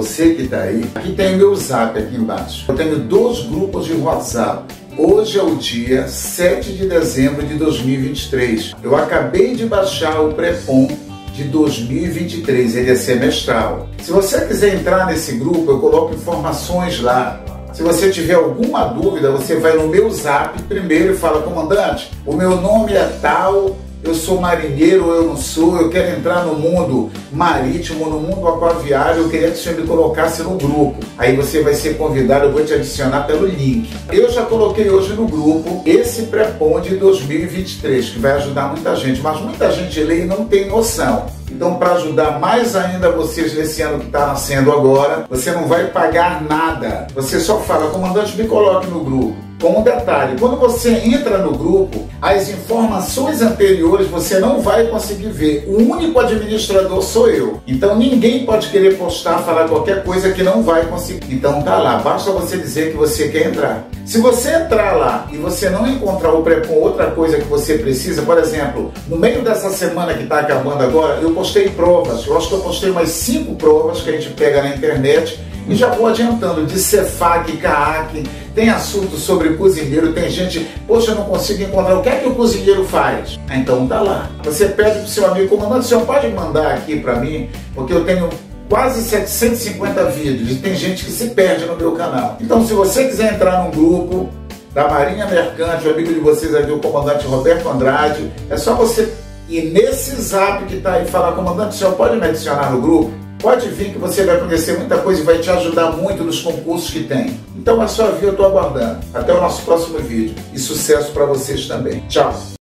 você que está aí, aqui tem meu zap aqui embaixo. Eu tenho dois grupos de WhatsApp. Hoje é o dia 7 de dezembro de 2023. Eu acabei de baixar o Prepom de 2023, ele é semestral. Se você quiser entrar nesse grupo, eu coloco informações lá. Se você tiver alguma dúvida, você vai no meu zap primeiro e fala, comandante, o meu nome é tal, eu sou marinheiro ou eu não sou, eu quero entrar no mundo marítimo, no mundo aquaviário, eu queria que senhor me colocasse no grupo. Aí você vai ser convidado, eu vou te adicionar pelo link. Eu já coloquei hoje no grupo esse pré-pon de 2023, que vai ajudar muita gente, mas muita gente lê e não tem noção. Então, para ajudar mais ainda vocês nesse ano que está nascendo agora, você não vai pagar nada. Você só fala, comandante, me coloque no grupo. Com um detalhe, quando você entra no grupo, as informações anteriores você não vai conseguir ver. O único administrador sou eu. Então ninguém pode querer postar, falar qualquer coisa que não vai conseguir. Então tá lá, basta você dizer que você quer entrar. Se você entrar lá e você não encontrar o pré com outra coisa que você precisa, por exemplo, no meio dessa semana que está acabando agora, eu postei provas. Eu acho que eu postei umas cinco provas que a gente pega na internet e já vou adiantando de Cefac, CAAC, tem assunto sobre cozinheiro, tem gente, poxa, eu não consigo encontrar o que é que o cozinheiro faz. Então tá lá. Você pede pro seu amigo, comandante, o senhor pode mandar aqui para mim, porque eu tenho quase 750 vídeos e tem gente que se perde no meu canal. Então se você quiser entrar num grupo da Marinha Mercante, o amigo de vocês aqui, o comandante Roberto Andrade, é só você ir nesse zap que está aí falar, comandante, o senhor pode me adicionar no grupo? Pode vir que você vai conhecer muita coisa e vai te ajudar muito nos concursos que tem. Então é só vir, eu estou aguardando. Até o nosso próximo vídeo. E sucesso para vocês também. Tchau!